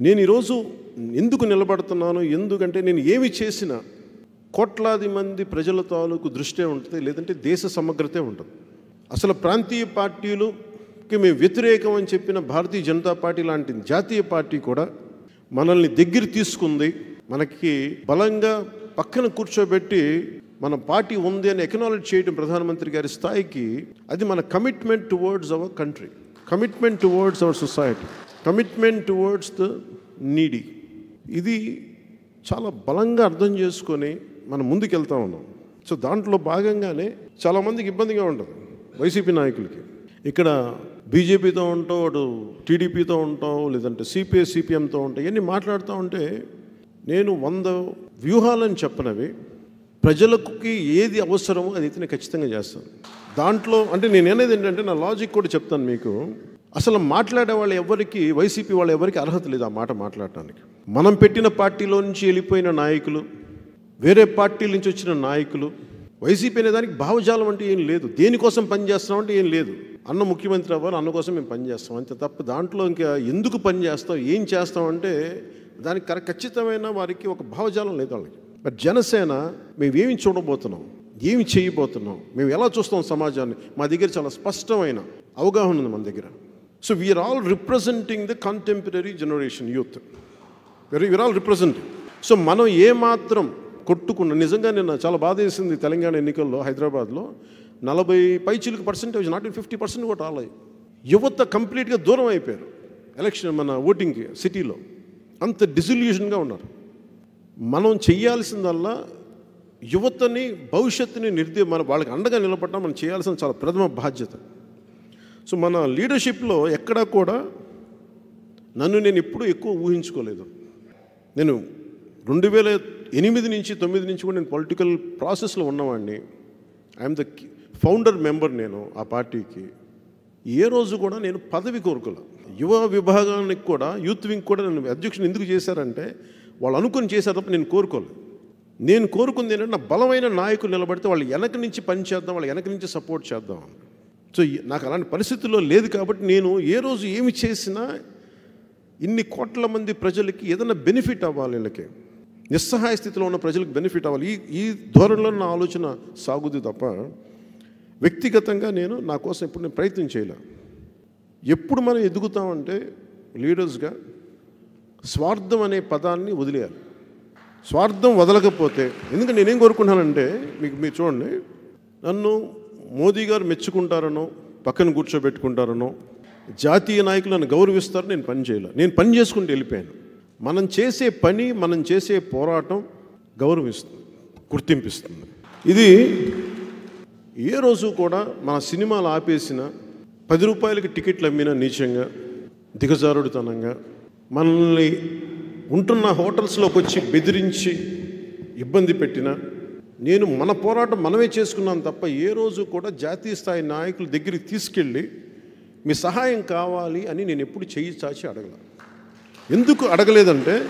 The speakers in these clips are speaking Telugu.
నేను ఈరోజు ఎందుకు నిలబడుతున్నాను ఎందుకంటే నేను ఏమి చేసినా కోట్లాది మంది ప్రజల తాలూకు దృష్టే ఉంటుంది లేదంటే దేశ సమగ్రతే ఉంటుంది. అసలు ప్రాంతీయ పార్టీలుకి మేము వ్యతిరేకం అని చెప్పిన భారతీయ జనతా పార్టీ లాంటి జాతీయ పార్టీ కూడా మనల్ని దగ్గర తీసుకుంది. మనకి బలంగా పక్కన కూర్చోబెట్టి మన పార్టీ ఉంది అని ఎకనాలజ్ చేయడం ప్రధానమంత్రి గారి స్థాయికి అది మన commitment towards our country commitment towards our society commitment towards the needy. ఇది చాలా బలంగా అర్థం చేసుకొని మనం ముందుకెళ్తా ఉన్నాం. సో దాంట్లో భాగంగానే చాలామందికి ఇబ్బందిగా ఉంటుంది వైసీపీ నాయకులకి. ఇక్కడ బీజేపీతో ఉంటావు అటు టీడీపీతో ఉంటావు లేదంటే సిపిఐ సిపిఎంతో ఉంటావు ఇవన్నీ మాట్లాడుతూ ఉంటే నేను వంద వ్యూహాలని చెప్పనవి. ప్రజలకి ఏది అవసరమో అది అయితే నేను ఖచ్చితంగా చేస్తాను. దాంట్లో అంటే నేను అనేది ఏంటంటే నా లాజిక్ కూడా చెప్తాను మీకు. అసలు మాట్లాడే వాళ్ళు ఎవరికి వైసీపీ వాళ్ళు ఎవరికి అర్హత లేదు ఆ మాట మాట్లాడటానికి. మనం పెట్టిన పార్టీలో నుంచి వెళ్ళిపోయిన నాయకులు వేరే పార్టీల నుంచి వచ్చిన నాయకులు వైసీపీ అనే దానికి భావజాలం అంటే ఏం లేదు. దేనికోసం పనిచేస్తున్నాం అంటే ఏం లేదు. అన్న ముఖ్యమంత్రి అవ్వాలి అన్న కోసం మేము పనిచేస్తాం అంతే తప్ప దాంట్లో ఇంకా ఎందుకు పనిచేస్తాం ఏం చేస్తాం అంటే దానికి కర ఖచ్చితమైన వారికి ఒక భావజాలం లేదు వాళ్ళకి. బట్ జనసేన మేమేమి చూడబోతున్నాం ఏమి చేయబోతున్నాం మేము ఎలా చూస్తాం సమాజాన్ని మా దగ్గర చాలా స్పష్టమైన అవగాహన ఉంది మన దగ్గర. So we are all representing the contemporary generation youth very we are all representing so మనం ఏమాత్రం కొట్టుకున్న నిజంగా నిన్న చాలా బాధ వేసింది తెలంగాణ ఎన్నికల్లో హైదరాబాద్లో. నలభై పైచిలకు పర్సెంటేజ్ నాట్ ఫిఫ్టీ పర్సెంట్ కూడా రాలేదు. యువత కంప్లీట్గా దూరం అయిపోయారు. ఎలక్షన్ మన ఓటింగ్కి సిటీలో. అంత డిజల్యూషన్గా ఉన్నారు. మనం చేయాల్సిందల్లా యువతని భవిష్యత్తుని నిర్దే మన వాళ్ళకి అండగా నిలబడడం మనం చేయాల్సిన చాలా ప్రథమ బాధ్యత. సో మన లీడర్షిప్లో ఎక్కడా కూడా నన్ను నేను ఎప్పుడూ ఎక్కువ ఊహించుకోలేదు. నేను రెండు వేల ఎనిమిది నుంచి తొమ్మిది నుంచి కూడా నేను పొలిటికల్ ప్రాసెస్లో ఉన్నవాడిని. ఐఎమ్ ద ఫౌండర్ మెంబర్ నేను ఆ పార్టీకి. ఏ రోజు కూడా నేను పదవి కోరుకుల. యువ విభాగానికి కూడా యూత్ వింగ్ కూడా నన్ను అధ్యక్షుని ఎందుకు చేశారంటే వాళ్ళు అనుకుని చేశారు తప్ప నేను కోరుకోలేదు నేను కోరుకుంది ఏంటంటే నా బలమైన నాయకులు నిలబడితే వాళ్ళు వెనక నుంచి పని చేద్దాం వాళ్ళు వెనక నుంచి సపోర్ట్ చేద్దాం. సో నాకు అలాంటి పరిస్థితుల్లో లేదు కాబట్టి నేను ఏ రోజు ఏమి చేసినా ఇన్ని కోట్ల మంది ప్రజలకి ఏదైనా బెనిఫిట్ అవ్వాలి వీళ్ళకి. నిస్సహాయ స్థితిలో ఉన్న ప్రజలకు బెనిఫిట్ అవ్వాలి. ఈ ఈ ధోరణిలో నా ఆలోచన సాగుది తప్ప వ్యక్తిగతంగా నేను నా కోసం ఎప్పుడు నేను ప్రయత్నం చేయలే. ఎప్పుడు మనం ఎదుగుతామంటే లీడర్స్గా స్వార్థం అనే పదాన్ని వదిలేయాలి. స్వార్థం వదలకపోతే ఎందుకంటే నేనేం కోరుకుంటున్నానంటే మీకు మీరు చూడండి నన్ను మోదీ గారు మెచ్చుకుంటారనో పక్కన కూర్చోబెట్టుకుంటారనో జాతీయ నాయకులను గౌరవిస్తారని గౌరవిస్తారు నేను పని చేయలే. నేను పని చేసుకుంటూ వెళ్ళిపోయాను. మనం చేసే పని మనం చేసే పోరాటం గౌరవిస్తుంది గుర్తింపిస్తుంది. ఇది ఏ రోజు కూడా మన సినిమాలు ఆపేసిన పది రూపాయలకి టికెట్లు అమ్మిన నీచంగా దిగజారుడుతనంగా మనల్ని ఉంటున్న హోటల్స్లోకి వచ్చి బెదిరించి ఇబ్బంది పెట్టిన నేను మన పోరాటం మనమే చేసుకున్నాను తప్ప ఏ రోజు కూడా జాతీయ స్థాయి నాయకుల దగ్గరికి తీసుకెళ్ళి మీ సహాయం కావాలి అని నేను ఎప్పుడు చెయ్యి చాచి అడగల. ఎందుకు అడగలేదంటే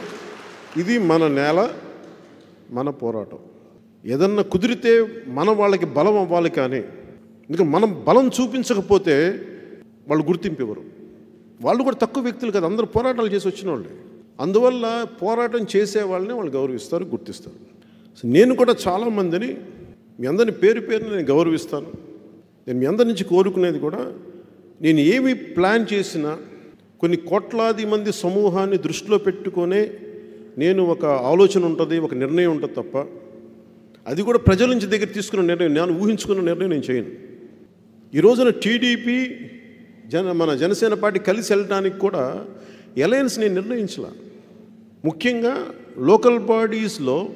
ఇది మన నేల మన పోరాటం. ఏదన్నా కుదిరితే మన వాళ్ళకి బలం అవ్వాలి కానీ ఎందుకంటే మనం బలం చూపించకపోతే వాళ్ళు గుర్తింపు ఇవ్వరు. వాళ్ళు కూడా తక్కువ వ్యక్తులు కదా అందరూ పోరాటాలు చేసి వచ్చిన వాళ్ళే అందువల్ల పోరాటం చేసే వాళ్ళని వాళ్ళు గౌరవిస్తారు గుర్తిస్తారు. నేను కూడా చాలామందిని మీ అందరిని పేరు పేరుని నేను గౌరవిస్తాను. నేను మీ అందరి నుంచి కోరుకునేది కూడా నేను ఏమి ప్లాన్ చేసినా కొన్ని కోట్లాది మంది సమూహాన్ని దృష్టిలో పెట్టుకొనే నేను ఒక ఆలోచన ఉంటుంది ఒక నిర్ణయం ఉంటుంది తప్ప అది కూడా ప్రజల నుంచి దగ్గర తీసుకున్న నిర్ణయం నేను ఊహించుకున్న నిర్ణయం నేను చేయను. ఈ రోజున టీడీపీ జన మన జనసేన పార్టీ కలిసి వెళ్ళడానికి కూడా అలయన్స్ నేను నిర్ణయించలా. ముఖ్యంగా లోకల్ బాడీస్లో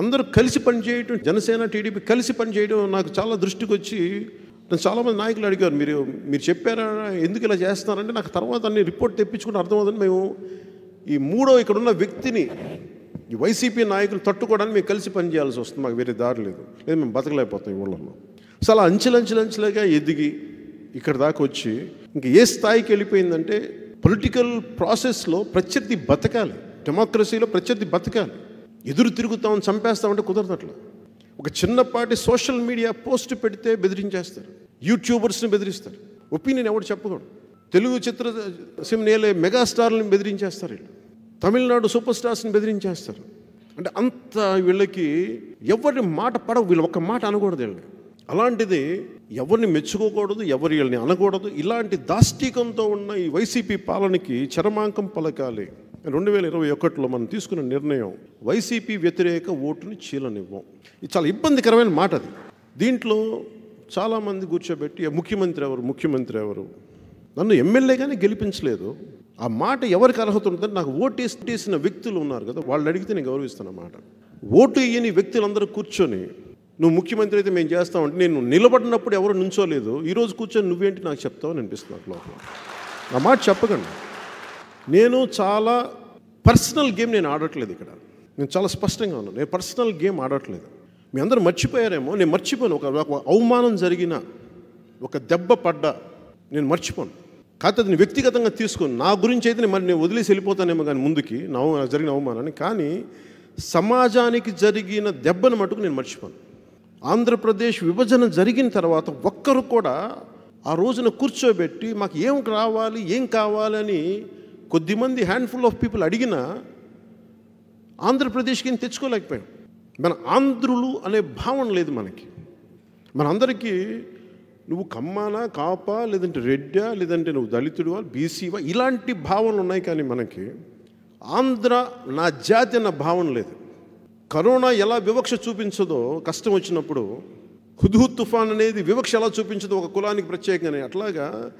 అందరూ కలిసి పనిచేయటం జనసేన టీడీపీ కలిసి పనిచేయడం నాకు చాలా దృష్టికి వచ్చి నన్ను చాలామంది నాయకులు అడిగారు మీరు మీరు చెప్పారా ఎందుకు ఇలా చేస్తున్నారంటే నాకు తర్వాత అన్ని రిపోర్ట్ తెప్పించుకుని అర్థమవుతుంది. మేము ఈ మూడో ఇక్కడ ఉన్న వ్యక్తిని ఈ వైసీపీ నాయకులు తట్టుకోవడానికి మేము కలిసి పనిచేయాల్సి వస్తుంది మాకు వేరే దారి లేదు. లేదు మేము బతకలేకపోతాం ఈ ఊళ్ళలో. సో అలా అంచెలంచెలంచెలుగా ఎదిగి ఇక్కడ దాకా వచ్చి ఇంక ఏ స్థాయికి వెళ్ళిపోయిందంటే పొలిటికల్ ప్రాసెస్లో ప్రత్యర్థి బతకాలి డెమోక్రసీలో ప్రత్యర్థి బతకాలి. ఎదురు తిరుగుతామని చంపేస్తామంటే కుదరదట్లా. ఒక చిన్నపాటి సోషల్ మీడియా పోస్ట్ పెడితే బెదిరించేస్తారు. యూట్యూబర్స్ని బెదిరిస్తారు. ఒపీనియన్ ఎవడు చెప్పకూడదు. తెలుగు చిత్ర సినిమాలే మెగాస్టార్ని బెదిరించేస్తారు వీళ్ళు. తమిళనాడు సూపర్ స్టార్స్ని బెదిరించేస్తారు. అంటే అంత వీళ్ళకి ఎవరిని మాట పడవు వీళ్ళు ఒక్క మాట అనకూడదు వీళ్ళని అలాంటిది ఎవరిని మెచ్చుకోకూడదు ఎవరి వీళ్ళని అనకూడదు. ఇలాంటి దాష్టికంతో ఉన్న ఈ వైసీపీ పాలనకి చరమాంకం పలకాలి. రెండు వేల ఇరవై ఒకటిలో మనం తీసుకున్న నిర్ణయం వైసీపీ వ్యతిరేక ఓటుని చీలనివ్వం. ఇది చాలా ఇబ్బందికరమైన మాట అది. దీంట్లో చాలామంది కూర్చోబెట్టి ముఖ్యమంత్రి ఎవరు? ముఖ్యమంత్రి ఎవరు? నన్ను ఎమ్మెల్యేగానే గెలిపించలేదు. ఆ మాట ఎవరికి అర్హత ఉంటుందని నాకు ఓటేసి వేసిన వ్యక్తులు ఉన్నారు కదా వాళ్ళు అడిగితే నేను గౌరవిస్తాను అన్నమాట ఓటు వేయని వ్యక్తులందరూ కూర్చొని నువ్వు ముఖ్యమంత్రి అయితే మేము చేస్తామంటే నేను నిలబడినప్పుడు ఎవరు నుంచోలేదు? ఈరోజు కూర్చొని నువ్వేంటి నాకు చెప్తావు అని అనిపిస్తుంది నాకు లోపల. ఆ మాట చెప్పకండి. నేను చాలా పర్సనల్ గేమ్ నేను ఆడట్లేదు ఇక్కడ. నేను చాలా స్పష్టంగా ఉన్నాను. నేను పర్సనల్ గేమ్ ఆడట్లేదు. మీ అందరూ మర్చిపోయారేమో? నేను మర్చిపోను. ఒక అవమానం జరిగిన ఒక దెబ్బ పడ్డ నేను మర్చిపోను. కాకపోతే అది నేను వ్యక్తిగతంగా తీసుకొని నా గురించి అయితే మరి నేను వదిలేసి వెళ్ళిపోతానేమో కానీ ముందుకి నా నాకు జరిగిన అవమానాన్ని. కానీ సమాజానికి జరిగిన దెబ్బను మటుకు నేను మర్చిపోను. ఆంధ్రప్రదేశ్ విభజన జరిగిన తర్వాత ఒక్కరు కూడా ఆ రోజున కూర్చోబెట్టి మాకు ఏం రావాలి ఏం కావాలని కొద్దిమంది హ్యాండ్ఫుల్ ఆఫ్ పీపుల్ అడిగినా ఆంధ్రప్రదేశ్కి ఏం తెచ్చుకోలేకపోయాం. మన ఆంధ్రులు అనే భావన లేదు మనకి. మనందరికీ నువ్వు కమ్మానా కాపా లేదంటే రెడ్డా లేదంటే నువ్వు దళితుడివా బీసీవా ఇలాంటి భావనలు ఉన్నాయి కానీ మనకి ఆంధ్ర నా జాతి అన్న భావన లేదు. కరోనా ఎలా వివక్ష చూపించదో కష్టం వచ్చినప్పుడు హుద్హుద్ తుఫాన్ అనేది వివక్ష ఎలా చూపించదో ఒక కులానికి ప్రత్యేకంగానే అట్లాగా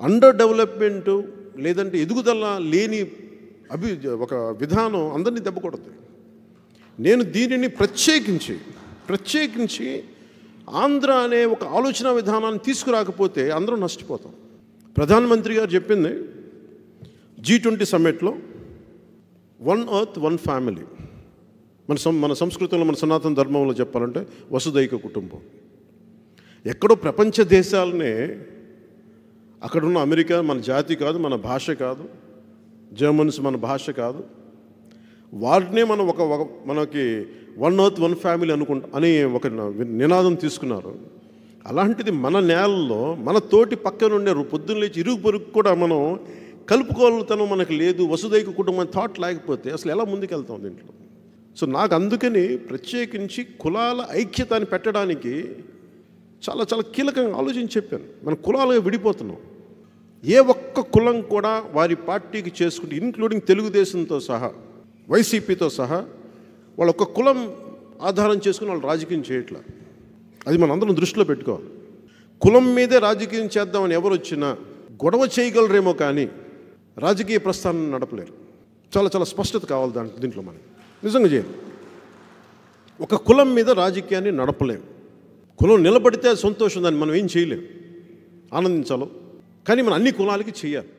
అండర్ డెవలప్మెంట్ లేదంటే ఎదుగుదల లేని అభి ఒక విధానం అందరినీ దెబ్బ నేను దీనిని ప్రత్యేకించి ప్రత్యేకించి ఆంధ్ర అనే ఒక ఆలోచన విధానాన్ని తీసుకురాకపోతే అందరం నష్టపోతాం. ప్రధానమంత్రి గారు చెప్పింది జీ ట్వంటీ సమ్మిట్లో వన్ ఎర్త్ వన్ ఫ్యామిలీ. మన సం మన సంస్కృతంలో మన సనాతన ధర్మంలో చెప్పాలంటే వసుదైక కుటుంబం. ఎక్కడో ప్రపంచ దేశాలనే అక్కడున్న అమెరికా మన జాతి కాదు మన భాష కాదు జర్మన్స్ మన భాష కాదు. వాటినే మనం ఒక ఒక- మనకి వన్ అర్త్ వన్ ఫ్యామిలీ అనుకుంటా అని ఒక నినాదం తీసుకున్నారు. అలాంటిది మన నేలలో మన తోటి పక్కన ఉండే రు- పొద్దున్న లేచి ఇరుగు పొరుగు కూడా మనం కలుపుకోవాలతనం మనకు లేదు వసుదైక కుటుంబం థాట్ లేకపోతే అసలు ఎలా ముందుకెళ్తాం దీంట్లో? సో నాకు అందుకని ప్రత్యేకించి కులాల ఐక్యతని పెట్టడానికి చాలా చాలా కీలకంగా ఆలోచించి చెప్పాను. మన కులాలుగా విడిపోతున్నాం. ఏ ఒక్క కులం కూడా వారి పార్టీకి చేసుకుంటే ఇన్క్లూడింగ్ తెలుగుదేశంతో సహా వైసీపీతో సహా వాళ్ళ ఒక్క కులం ఆధారం చేసుకుని వాళ్ళు రాజకీయం చేయట్లా. అది మన అందరం దృష్టిలో పెట్టుకోవాలి. కులం మీదే రాజకీయం చేద్దామని ఎవరు వచ్చినా గొడవ చేయగలరేమో కానీ రాజకీయ ప్రస్థానం నడపలేరు. చాలా చాలా స్పష్టత కావాలి దాంట్లో దీంట్లో మనం నిజంగా చేయాలి ఒక కులం మీద రాజకీయాన్ని నడపలేం. కులం నిలబడితే అది సంతోషం దాన్ని మనం ఏం చేయలేం. ఆనందించాలో? కానీ మనం అన్ని కులాలకి చేయాలి.